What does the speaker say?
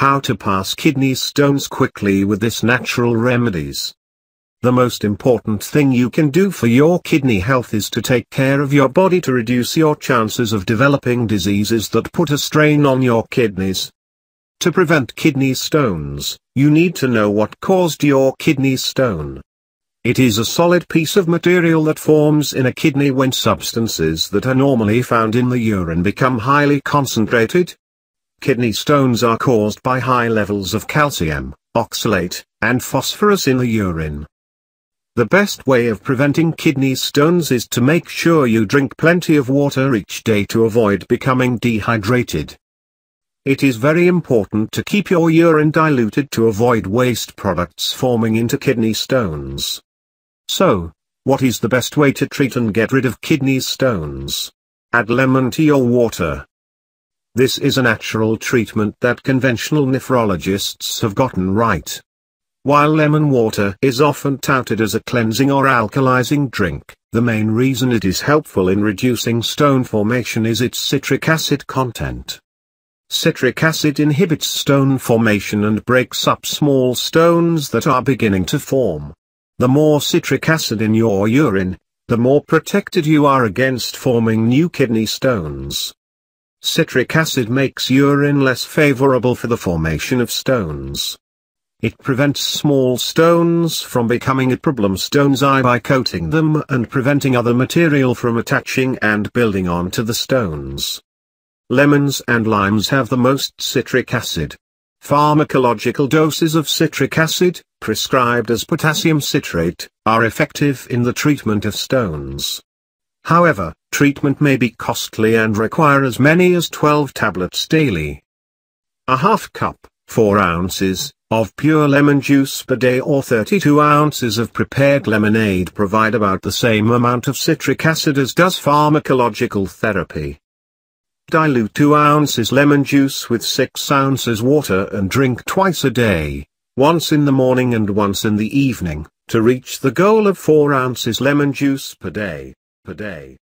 How to pass kidney stones quickly with this natural remedies. The most important thing you can do for your kidney health is to take care of your body to reduce your chances of developing diseases that put a strain on your kidneys. To prevent kidney stones, you need to know what caused your kidney stone. It is a solid piece of material that forms in a kidney when substances that are normally found in the urine become highly concentrated. Kidney stones are caused by high levels of calcium, oxalate, and phosphorus in the urine. The best way of preventing kidney stones is to make sure you drink plenty of water each day to avoid becoming dehydrated. It is very important to keep your urine diluted to avoid waste products forming into kidney stones. So, what is the best way to treat and get rid of kidney stones? Add lemon to your water. This is a natural treatment that conventional nephrologists have gotten right. While lemon water is often touted as a cleansing or alkalizing drink, the main reason it is helpful in reducing stone formation is its citric acid content. Citric acid inhibits stone formation and breaks up small stones that are beginning to form. The more citric acid in your urine, the more protected you are against forming new kidney stones. Citric acid makes urine less favorable for the formation of stones. It prevents small stones from becoming a problem stones by coating them and preventing other material from attaching and building onto the stones. Lemons and limes have the most citric acid. Pharmacological doses of citric acid, prescribed as potassium citrate, are effective in the treatment of stones. However, treatment may be costly and require as many as 12 tablets daily. A half cup, 4 ounces, of pure lemon juice per day or 32 ounces of prepared lemonade provide about the same amount of citric acid as does pharmacological therapy. Dilute 2 ounces lemon juice with 6 ounces water and drink twice a day once in the morning and once in the evening, to reach the goal of 4 ounces lemon juice per day, per day.